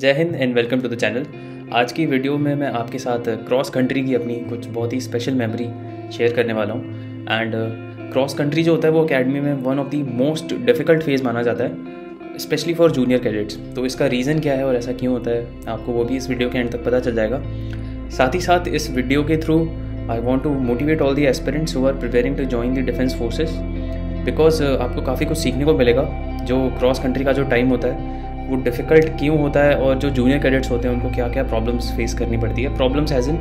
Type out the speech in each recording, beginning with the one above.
जय Hind and welcome to the channel आज की वीडियो में मैं आपके साथ क्रॉस कंट्री की अपनी कुछ बहुत ही स्पेशल मेमोरी शेयर करने वाला हूँ. एंड क्रॉस कंट्री जो होता है वो अकेडमी में one of the most difficult phase माना जाता है स्पेशली फॉर जूनियर कैडेट्स तो इसका रीज़न क्या है और ऐसा क्यों होता है, आपको वो भी इस वीडियो के एंड तक पता चल जाएगा. साथ ही साथ इस वीडियो के through I want to motivate all the aspirants who are preparing to join the defence forces because आपको काफ़ी कुछ सीखने को मिलेगा, जो क्रॉस कंट्री का जो टाइम होता है वो डिफ़िकल्ट क्यों होता है और जो जूनियर कैडेट्स होते हैं उनको क्या क्या प्रॉब्लम्स फेस करनी पड़ती है? प्रॉब्लम्स एज इन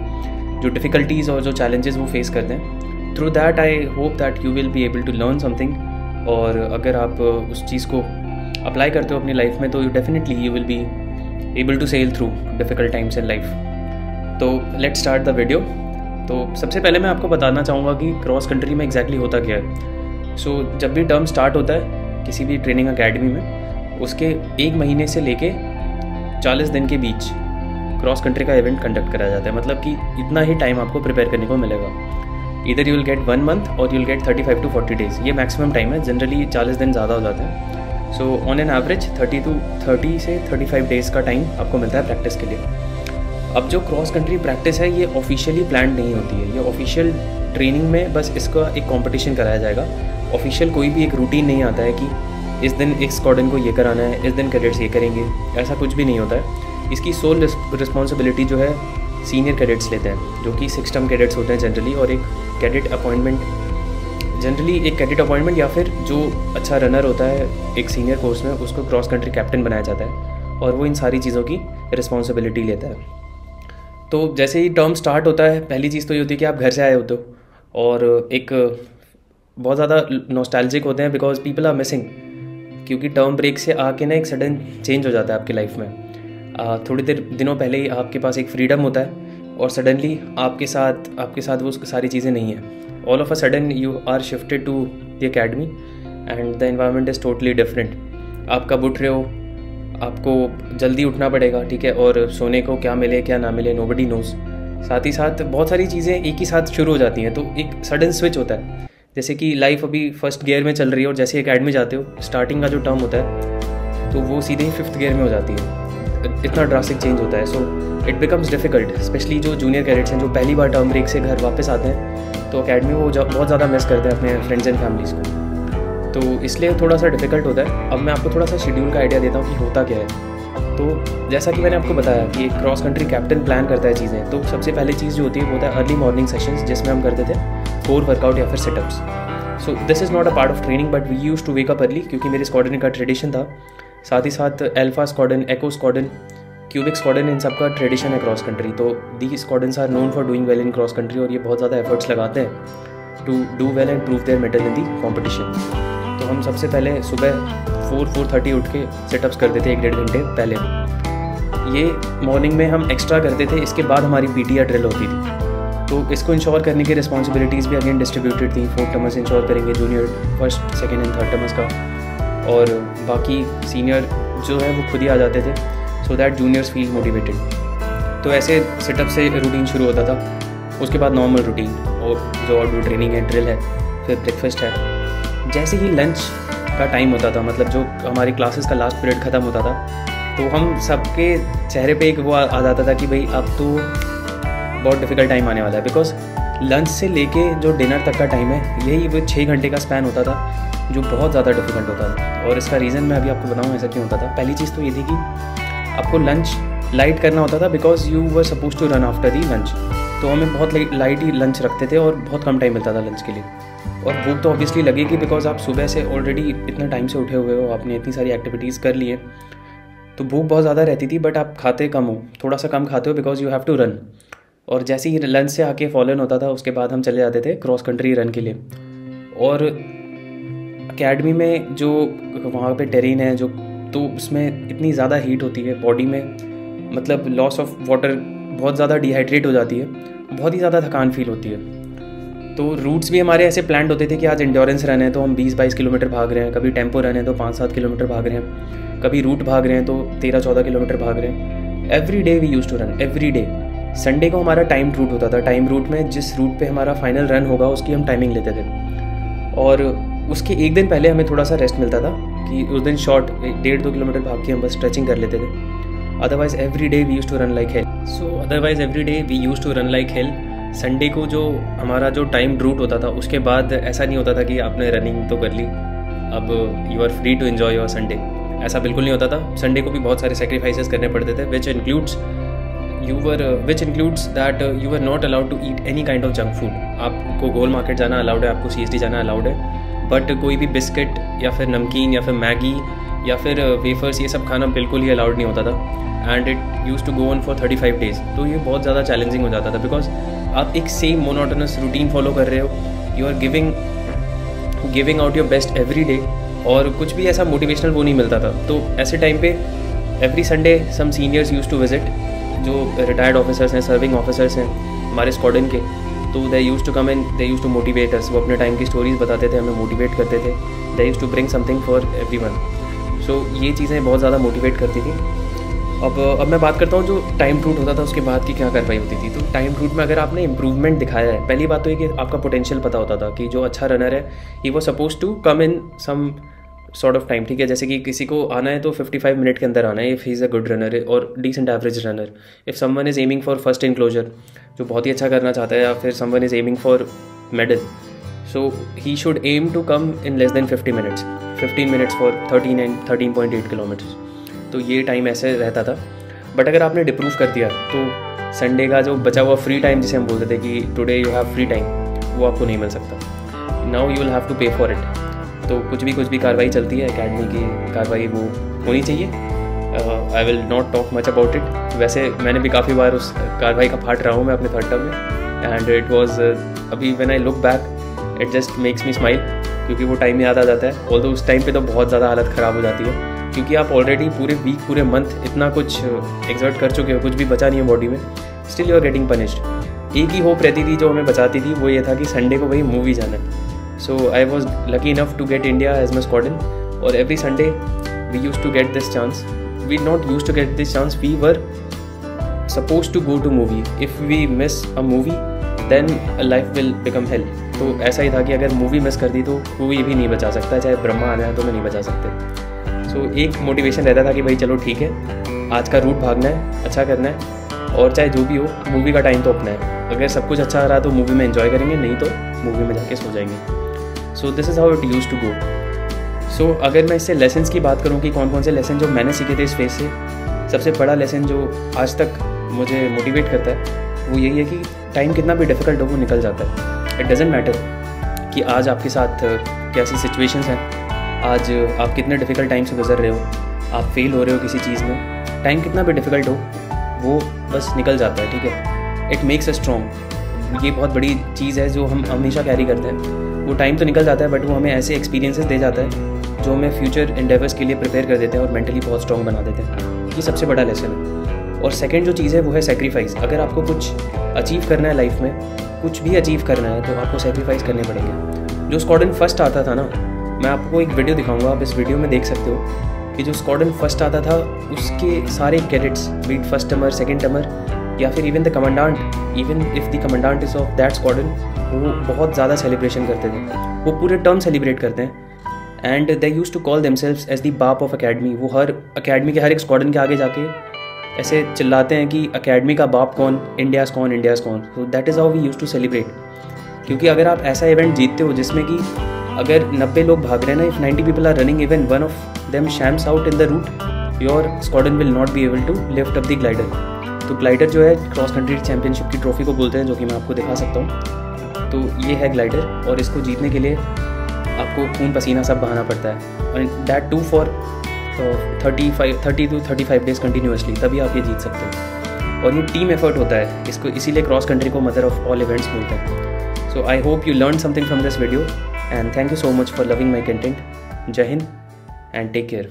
जो डिफ़िकल्टीज़ और जो चैलेंजेस वो फेस करते हैं। Through that I hope that you will be able to learn something और अगर आप उस चीज़ को अप्लाई करते हो अपनी लाइफ में तो you definitely you will be able to sail through difficult times in life तो लेट स्टार्ट द वीडियो तो सबसे पहले मैं आपको बताना चाहूँगा कि क्रॉस कंट्री में एग्जैक्टली exactly होता क्या है। सो so, जब भी टर्म स्टार्ट होता है किसी भी ट्रेनिंग अकेडमी में उसके एक महीने से लेके चालीस दिन के बीच क्रॉस कंट्री का इवेंट कंडक्ट कराया जाता है। मतलब कि इतना ही टाइम आपको प्रिपेयर करने को मिलेगा। इधर you will get one month और you will get thirty five to forty days ये मैक्सिमम टाइम है। जनरली चालीस दिन ज़्यादा हो जाते हैं। So on an average thirty to thirty से थर्टी फाइव डेज़ का टाइम आपको मिलता है प्रैक्टिस के लिए। अब जो क्रॉस कंट्री प्रैक्टिस है, ये ऑफिशियली प्लान नहीं होती है। ये ऑफिशियल ट्रेनिंग में बस इसका एक कंपटीशन कराया जाएगा। ऑफिशियल कोई भी एक रूटीन नहीं आता है कि इस दिन एक स्कॉडन को ये कराना है, इस दिन कैडेट्स ये करेंगे। ऐसा कुछ भी नहीं होता है। इसकी सोल रिस्पॉन्सिबिलिटी जो है सीनियर कैडेट्स लेते हैं, जो कि सिक्स टर्म कैडेट्स होते हैं जनरली और एक कैडेट अपॉइंटमेंट जनरली एक कैडेट अपॉइंटमेंट या फिर जो अच्छा रनर होता है, एक सीनियर कोर्स में, उसको क्रॉस कंट्री कैप्टन बनाया जाता है, और वो इन सारी चीज़ों की रिस्पॉन्सिबिलिटी लेता है। तो जैसे ही टर्म स्टार्ट होता है, पहली चीज़ तो ये होती है कि आप घर से आए होते हो, और एक बहुत ज़्यादा नोस्टैल्जिक होते हैं बिकॉज़ पीपल आर मिसिंग क्योंकि टर्म ब्रेक से आके ना एक सडन चेंज हो जाता है आपकी लाइफ में। आ, थोड़ी देर दिनों पहले ही आपके पास एक फ्रीडम होता है और सडनली आपके साथ आपके साथ वो सारी चीज़ें नहीं हैं। All of a sudden you are shifted to the academy and the environment is totally different आप कब उठ रहे हो? आपको जल्दी उठना पड़ेगा ठीक है? और सोने को क्या मिले क्या ना मिले नो बडी नोज़ साथ ही साथ बहुत सारी चीज़ें एक ही साथ शुरू हो जाती हैं तो एक सडन स्विच होता है। जैसे कि लाइफ अभी फ़र्स्ट गियर में चल रही है और जैसे अकेडमी जाते हो स्टार्टिंग का जो टर्म होता है तो वो सीधे ही फिफ्थ गियर में हो जाती है। इतना ड्रास्टिक चेंज होता है so it becomes difficult specially जो जूनियर कैडेट्स हैं, जो पहली बार टर्म ब्रेक से घर वापस आते हैं तो अकेडमी वो बहुत ज़्यादा मिस करते हैं अपने फ्रेंड्स एंड फैमिलीज़ को। तो इसलिए थोड़ा सा डिफ़िकल्ट होता है। अब मैं आपको थोड़ा सा शेड्यूल का आइडिया देता हूँ कि होता क्या है। तो जैसा कि मैंने आपको बताया कि एक क्रॉस कंट्री कैप्टन प्लान करता है चीज़ें तो सबसे पहली चीज़ जो होती है, वो होता है अर्ली मॉर्निंग सेशंस जिसमें हम करते थे कोर वर्कआउट या फिर setups so this is not a part of training but we use to wake up early क्योंकि मेरे स्कॉडन का ट्रेडिशन था। साथ ही साथ alpha squadron echo squadron cubic squadron इन सबका ट्रेडिशन है क्रॉस कंट्री तो the squadrons are known for doing well in cross country और ये बहुत ज़्यादा एफर्ट्स लगाते हैं to do well and prove their medal in the competition तो हम सबसे पहले सुबह फोर फोर थर्टी उठ के सेटअप्स करते थे एक डेढ़ घंटे पहले। ये मॉर्निंग में हम एक्स्ट्रा करते थे, इसके बाद हमारी पी टी ड्रिल होती थी। तो इसको इंश्योर करने की रिस्पॉन्सिबिलिटीज़ भी अगेन डिस्ट्रीब्यूटेड थी। फोर्थ टर्मस इंश्योर करेंगे junior first second and third terms का। और बाकी सीनियर जो है वो खुद ही आ जाते थे। So that juniors feel motivated तो ऐसे सेटअप से रूटीन शुरू होता था। उसके बाद नॉर्मल रूटीन और जो और ट्रेनिंग है ड्रिल है, फिर ब्रेकफास्ट है। जैसे ही लंच का टाइम होता था मतलब जो हमारी क्लासेस का लास्ट पीरियड ख़त्म होता था तो हम सबके चेहरे पे एक वो आ जाता था कि भाई अब तो बहुत डिफ़िकल्ट टाइम आने वाला है बिकॉज़ लंच से लेके जो डिनर तक का टाइम है, यही वो छः घंटे का स्पैन होता था, जो बहुत ज़्यादा डिफ़िकल्ट होता था। और इसका रीज़न मैं अभी आपको बताऊँ ऐसा क्यों होता था। पहली चीज़ तो ये थी कि आपको लंच लाइट करना होता था because you were suppose to run after the lunch तो हमें बहुत लाइट ही लंच रखते थे और बहुत कम टाइम मिलता था लंच के लिए। और भूख तो ऑब्वियसली लगेगी बिकॉज़ आप सुबह से ऑलरेडी इतने टाइम से उठे हुए हो, आपने इतनी सारी एक्टिविटीज़ कर ली है तो भूख बहुत ज़्यादा रहती थी बट आप खाते कम हो। थोड़ा सा कम खाते हो because you have to run और जैसे ही लंच से आके फॉलन होता था, उसके बाद हम चले जाते थे क्रॉस कंट्री रन के लिए। और अकेडमी में जो वहाँ पे टेरेन है, जो तो उसमें इतनी ज़्यादा हीट होती है बॉडी में मतलब लॉस ऑफ़ वाटर बहुत ज़्यादा डिहाइड्रेट हो जाती है, बहुत ही ज़्यादा थकान फील होती है। तो रूट्स भी हमारे ऐसे प्लान होते थे कि आज इंड्योरेंस रन है तो हम 20-22 किलोमीटर भाग रहे हैं, कभी टेंपो रन है तो पाँच सात किलोमीटर भाग रहे हैं, कभी रूट भाग रहे हैं तो तेरह चौदह किलोमीटर भाग रहे हैं। Every day we use to run every day Sunday को हमारा टाइम रूट होता था। टाइम रूट में जिस रूट पे हमारा फाइनल रन होगा, उसकी हम टाइमिंग लेते थे। और उसके एक दिन पहले हमें थोड़ा सा रेस्ट मिलता था कि उस दिन शॉर्ट डेढ़ दो किलोमीटर भाग के हम बस स्ट्रेचिंग कर लेते थे। Otherwise every day we use to run like hell so otherwise every day we use to run like hell Sunday को जो हमारा जो टाइम रूट होता था, उसके बाद ऐसा नहीं होता था कि आपने रनिंग तो कर ली। अब you are free to enjoy your Sunday ऐसा बिल्कुल नहीं होता था। संडे को भी बहुत सारे सेक्रीफाइसेस करने पड़ते थे which includes you were which includes that you are not allowed to eat any kind of junk food आपको गोल मार्केट जाना अलाउड है आपको सी जाना अलाउड है बट कोई भी बिस्किट या फिर नमकीन या फिर मैगी या फिर वेफर्स uh, ये सब खाना बिल्कुल ही अलाउड नहीं होता था and it use to go on for thirty five days तो ये बहुत ज़्यादा चैलेंजिंग हो जाता था बिकॉज़ आप एक सेम मोनोटोनस रूटीन फॉलो कर रहे हो you are giving giving out your best every day और कुछ भी ऐसा मोटिवेशनल वो नहीं मिलता था। तो ऐसे टाइम पे every Sunday some seniors use to visit जो रिटायर्ड ऑफिसर्स हैं सर्विंग ऑफिसर्स हैं हमारे स्कॉडन के तो they use to come in they use to motivate us वो अपने टाइम की स्टोरीज बताते थे, हमें मोटिवेट करते थे. They use to bring something for every one so ये चीज़ें बहुत ज़्यादा मोटिवेट करती थी. अब अब मैं बात करता हूँ जो टाइम रूट होता था, उसके बाद की क्या कार्रवाई होती थी. तो टाइम रूट में अगर आपने इंप्रूवमेंट दिखाया है, पहली बात तो ये कि आपका पोटेंशियल पता होता था कि जो अच्छा रनर है ही वो suppose to come in some sort of time ठीक है? जैसे कि किसी को आना है तो 55 मिनट के अंदर आना है if he is a good runner और decent average runner if someone is aiming for first enclosure जो बहुत ही अच्छा करना चाहता है, या फिर someone is aiming for medal so he should aim to come in less than 50 minutes 15 minutes for 13 and 13.8 kilometres तो ये टाइम ऐसे रहता था. बट अगर आपने डिप्रूव कर दिया तो संडे का जो बचा हुआ फ्री टाइम जिसे हम बोलते थे कि today you have free time वो आपको नहीं मिल सकता. Now you will have to pay for it तो कुछ भी कुछ भी कार्रवाई चलती है अकेडमी की कार्रवाई वो होनी चाहिए। I will not talk much about it वैसे मैंने भी काफ़ी बार उस कार्रवाई का फाट रहा हूँ मैं अपने थर्ड टर्म में। एंड इट वॉज़ अभी when I look back it just makes me smile क्योंकि वो टाइम याद आ जाता है। तो उस टाइम पे तो बहुत ज़्यादा हालत ख़राब हो जाती है, क्योंकि आप ऑलरेडी पूरे वीक पूरे मंथ इतना कुछ एग्जर्ट कर चुके हो, कुछ भी बचा नहीं है बॉडी में still you are getting punished एक ही होप रहती थी जो हमें बचाती थी, वो ये था कि संडे को भाई मूवी जाना है। So I was lucky enough to get India as my squadron और every Sunday we use to get this chance we not use to get this chance we were suppose to go to movie if we miss a movie then life will become help तो ऐसा ही था कि अगर movie miss कर दी तो कोई भी नहीं बचा सकता। चाहे ब्रह्मा आना है तो मैं नहीं बचा सकते। सो so, एक मोटिवेशन रहता था कि भाई चलो ठीक है आज का रूट भागना है अच्छा करना है और चाहे जो भी हो मूवी का टाइम तो अपना है। अगर सब कुछ अच्छा आ रहा है तो मूवी में इन्जॉय करेंगे नहीं तो मूवी में जाके सो जाएँगे। So this is how it use to go so अगर मैं इससे लेसन की बात करूँ कि कौन कौन से लेसन जो मैंने सीखे थे इस फ़ेज़ से, सबसे बड़ा लेसन जो आज तक मुझे मोटिवेट करता है, वो यही है कि टाइम कितना भी डिफ़िकल्ट हो, वो निकल जाता है। इट डजेंट मैटर कि आज आपके साथ कैसी सिचुएशंस हैं। आज आप कितने डिफ़िकल्ट टाइम से गुजर रहे हो, आप फेल हो रहे हो किसी चीज़ में। टाइम कितना भी डिफ़िकल्ट हो, वो बस निकल जाता है, ठीक है? इट मेक्स अ स्ट्रॉन्ग ये बहुत बड़ी चीज़ है जो हम हमेशा कैरी करते हैं। वो टाइम तो निकल जाता है बट वो हमें ऐसे एक्सपीरियंसेस दे जाता है, जो हमें फ्यूचर इंडेवर्स के लिए प्रिपेयर कर देते हैं और मेंटली बहुत स्ट्रॉन्ग बना देते हैं। ये सबसे बड़ा लेसन है। और सेकेंड जो चीज़ है, वो है सेक्रीफाइस अगर आपको कुछ अचीव करना है लाइफ में, कुछ भी अचीव करना है तो आपको सेक्रीफाइस करने पड़ेंगे। जो स्कॉडन फ़र्स्ट आता था ना, मैं आपको एक वीडियो दिखाऊँगा, आप इस वीडियो में देख सकते हो कि जो स्कॉडन फ़र्स्ट आता था, उसके सारे cadets beat first termer second termer या फिर even the commandant even if the commandant is of that squadron वो बहुत ज़्यादा सेलिब्रेशन करते थे। वो पूरे टर्म सेलिब्रेट करते हैं। And they use to call themselves as the बाप ऑफ़ अकेडमी वो हर अकेडमी के, हर एक स्क्वाडन के आगे जाके ऐसे चिल्लाते हैं कि अकेडमी का बाप कौन इंडियाज़ कौन इंडियाज़ कौन। तो that is how we use to celebrate क्योंकि अगर आप ऐसा इवेंट जीतते हो जिसमें कि अगर नब्बे लोग भाग रहे हैं ना if ninety people are running even one of them shams out in the route your squadron will not be able to lift up the glider तो ग्लाइडर जो है क्रॉस कंट्री चैंपियनशिप की ट्रॉफी को बोलते हैं, जो कि मैं आपको दिखा सकता हूँ। तो ये है ग्लाइडर और इसको जीतने के लिए आपको खून पसीना सब बहाना पड़ता है। और that too for thirty five thirty two thirty five days continuously तभी आप ये जीत सकते हो। और ये टीम एफर्ट होता है। इसको इसीलिए क्रॉस कंट्री को मदर ऑफ़ ऑल इवेंट्स बोलते हैं। So I hope you learn something from this video and thank you so much for loving my content जय हिंद एंड टेक केयर